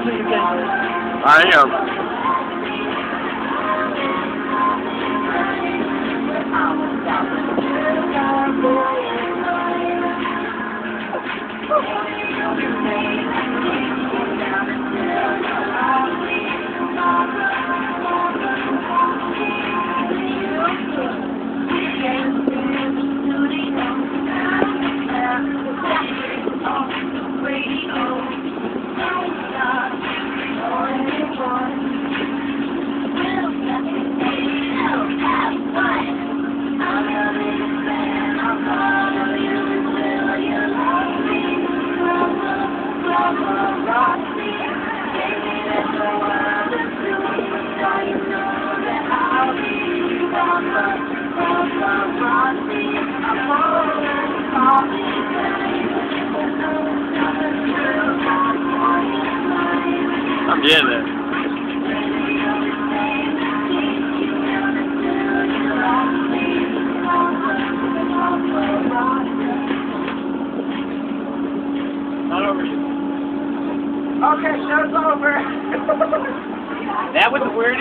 you. I am. I'm. Not over you. Okay, show's over. That was the weirdest.